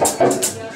Gracias.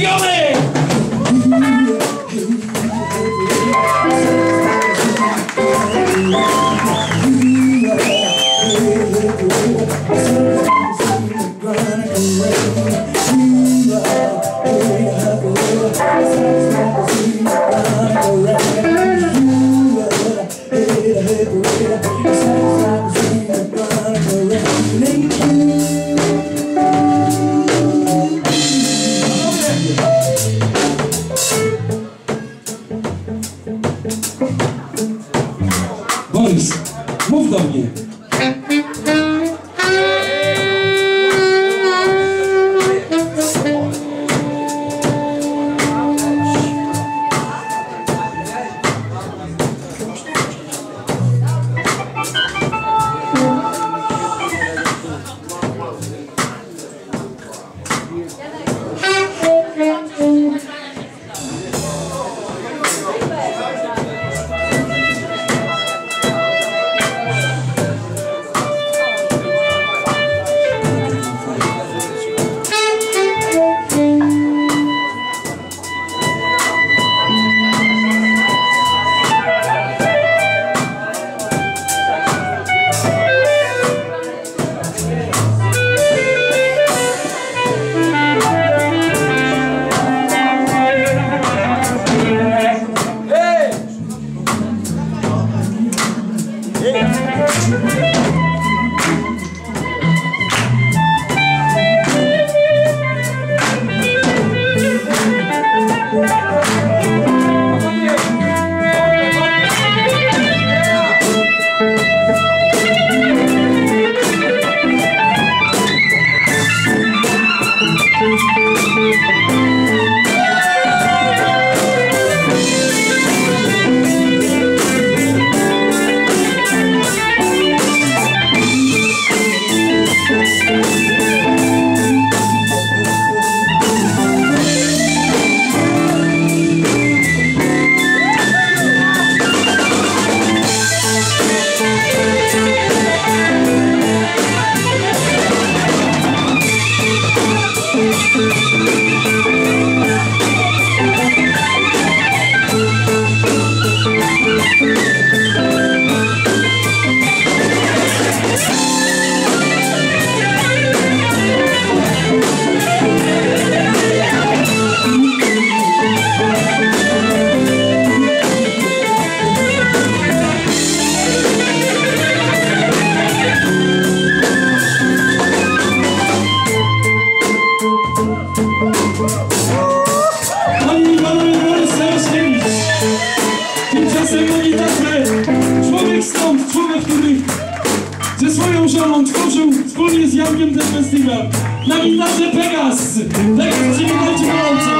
Borys, Jankiem ten festiwal. Na gitarze Pegas. Pegas, przywitajcie gorąco.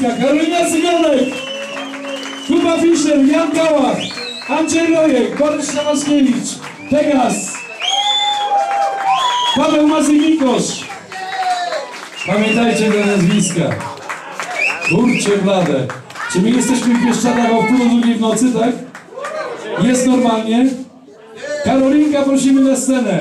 Karolina Synianek, Kuba Fischer, Jan Kałach, Andrzej Rojek, Borys Szamaszkiewicz, Pegas, Paweł Mazymikosz. Pamiętajcie te nazwiska. Kurczę blade. Czy my jesteśmy w Pieszczanach o wpół drugiej w nocy, tak? Jest normalnie? Karolinka, prosimy na scenę.